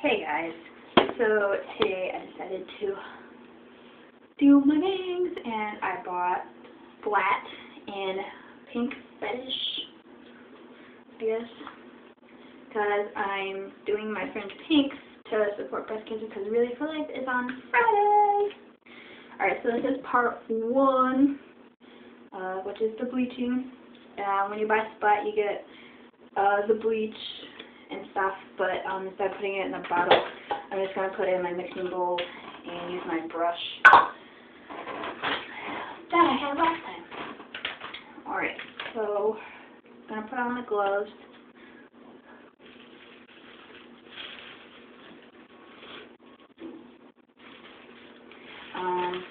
Hey guys, so today I decided to do my bangs and I bought Splat and pink fetish, I guess, because I'm doing my friend Pink's to support breast cancer because Relay for Life is on Friday. Alright, so this is part one, uh, which is the bleaching. Uh, when you buy Splat, you get uh, the bleach stuff, but um, instead of putting it in a bottle, I'm just going to put it in my mixing bowl and use my brush that I had last time. Alright, so I'm going to put on the gloves. Um,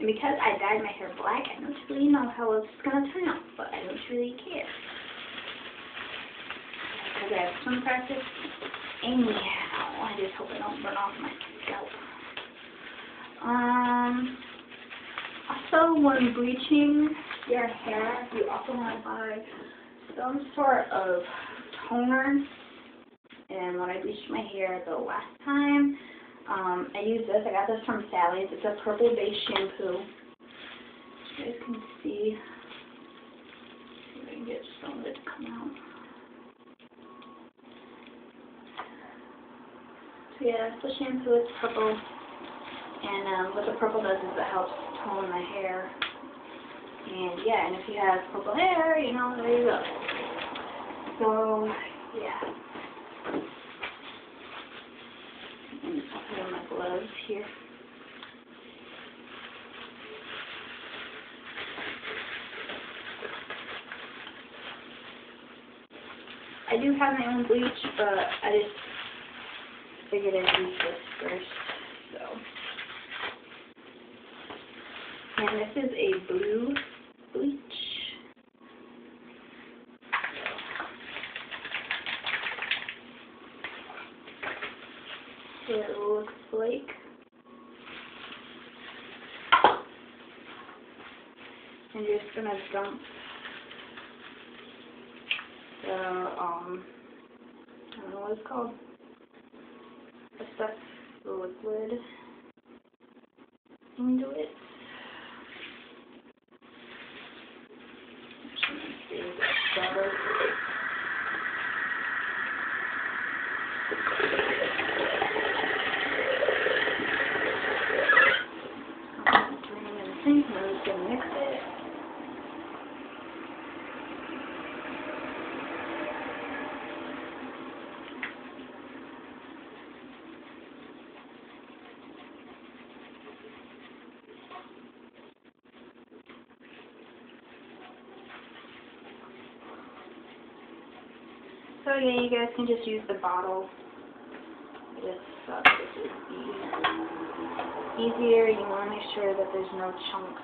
and because I dyed my hair black, I don't really know how it's going to turn out, but I don't really care have swim practice. Anyhow, I just hope I don't burn off my scalp. Um, also, when bleaching your hair, you also want to buy some sort of toner. And when I bleached my hair the last time, um, I used this. I got this from Sally's. It's a purple base shampoo. You guys can. See if I can get some of it to come out. Yeah, the shampoo is purple. And um, what the purple does is it helps tone the hair. And yeah, and if you have purple hair, you know, there you go. So, yeah. Put on my gloves here. I do have my own bleach, but I just figured I'd use this first, so. And this is a blue bleach. So it looks like. I'm just gonna dump the, um, I don't know what it's called stuff the liquid into it. So yeah, you guys can just use the bottle. This is easier. You want to make sure that there's no chunks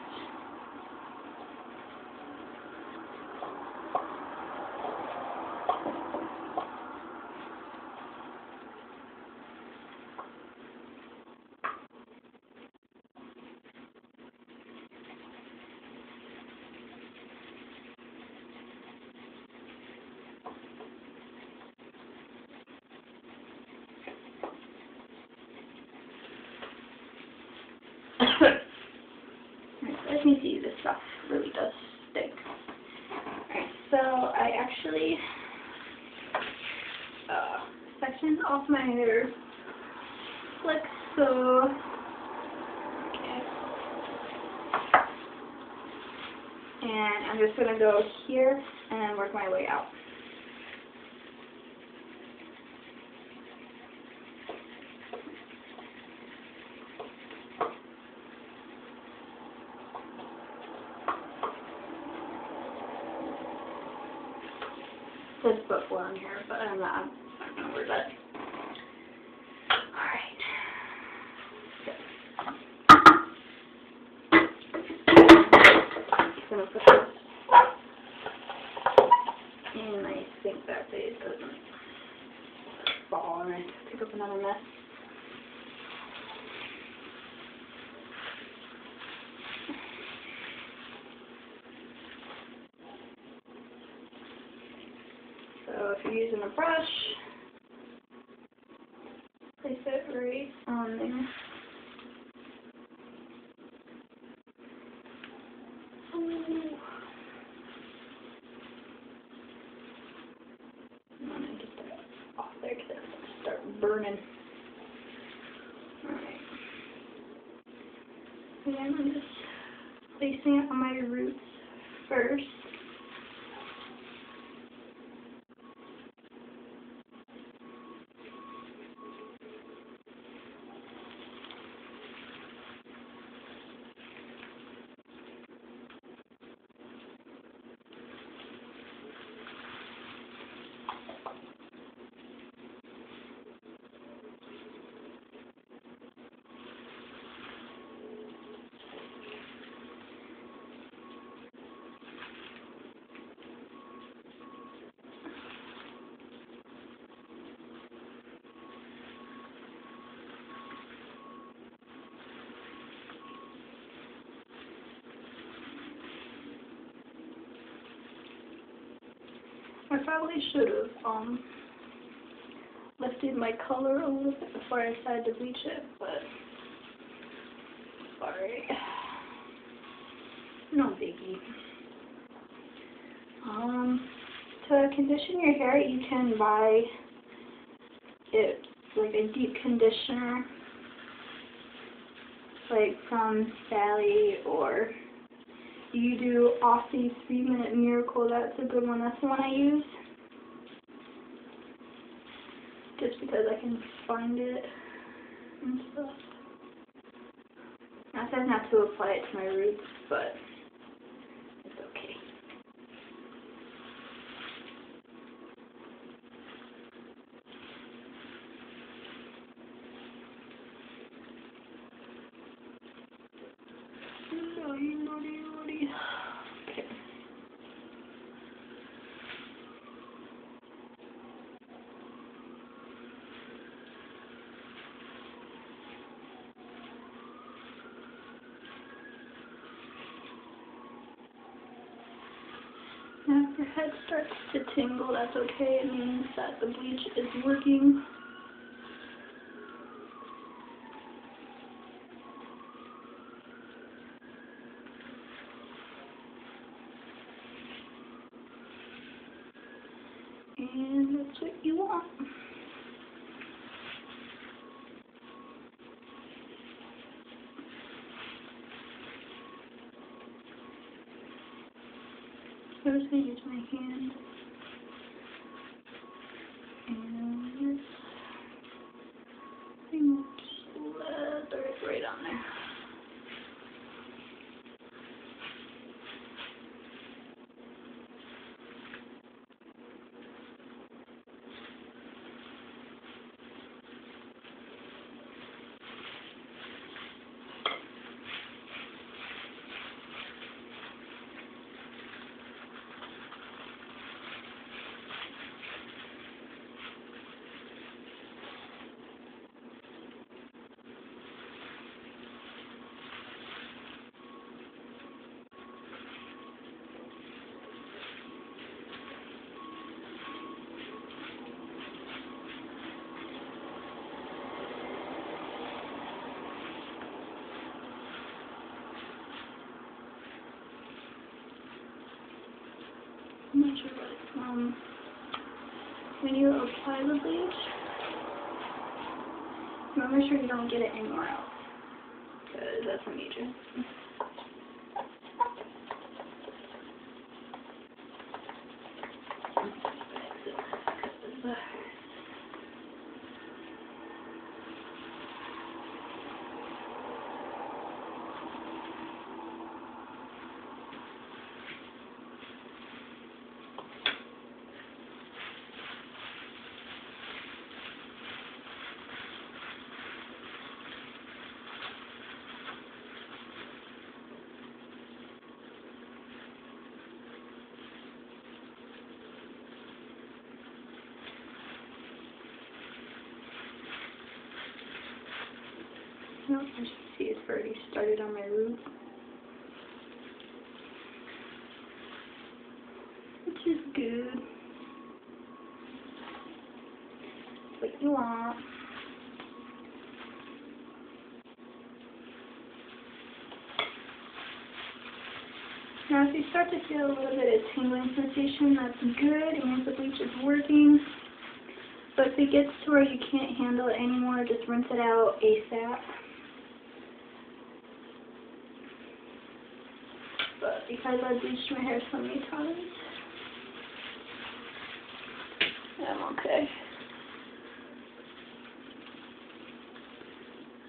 Me see, this stuff really does stink. Alright, so I actually uh, sectioned off my hair like so. Okay. And I'm just going to go here and work my way out. Says football on here, but I'm not, I'm not going to worry about it. Alright. Gonna put this and I think that way it doesn't fall and I pick up another mess. So if you're using a brush, place it right on there. Burning. Alright. And I'm just placing it on my roots first. I probably should have um lifted my color a little bit before I decided to bleach it, but sorry. No biggie. Um, to condition your hair, you can buy it like a deep conditioner, like from Sally or you do Aussie three minute miracle, that's a good one. That's the one I use. Just because I can find it and stuff. I said not to apply it to my roots, but it's okay. Naughty, naughty, naughty. Okay. Now, if your head starts to tingle, that's okay. It means that the bleach is working. And that's what you want. To use my hand. And pretty much lather it right on there. I'm not sure what, um, when you apply the bleach, you want to make sure you don't get it anywhere else, because that's a major. No, see the it's already started on my roof. Which is good. What you want. Now if you start to feel a little bit of tingling sensation, that's good. It means the bleach is working. But if it gets to where you can't handle it anymore, just rinse it out ASAP. But because I bleached my hair so many times, I'm okay.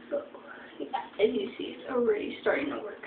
So, yeah, as you see, it's already starting to work.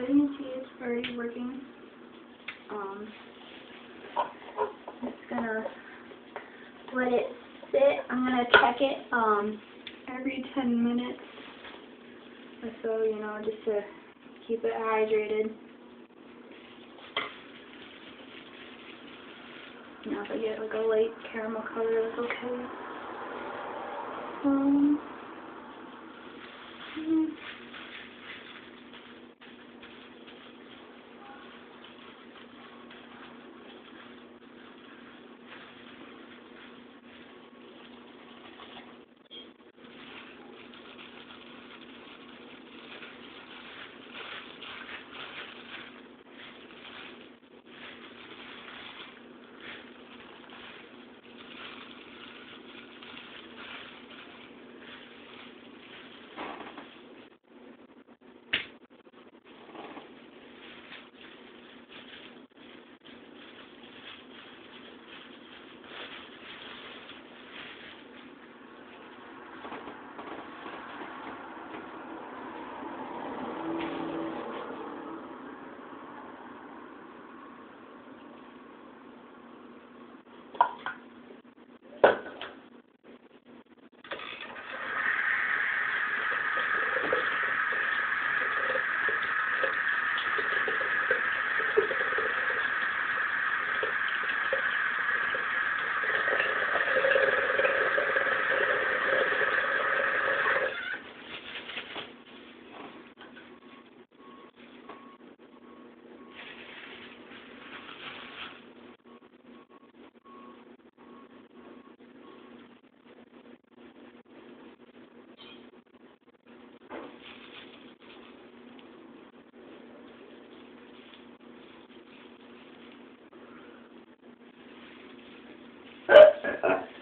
As you can see, it's already working. Um, it's gonna let it sit. I'm gonna check it um every 10 minutes or so, you know, just to keep it hydrated. Know, if I get like a light caramel color, that's okay. Um.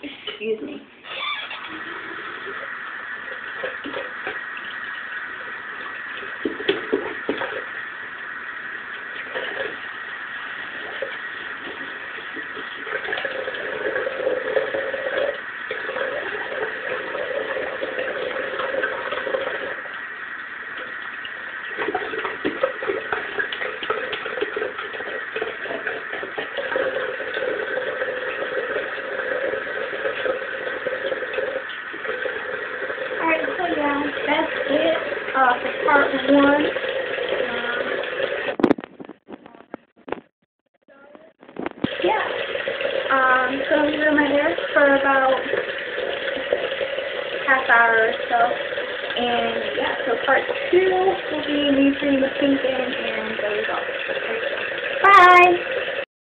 Excuse me.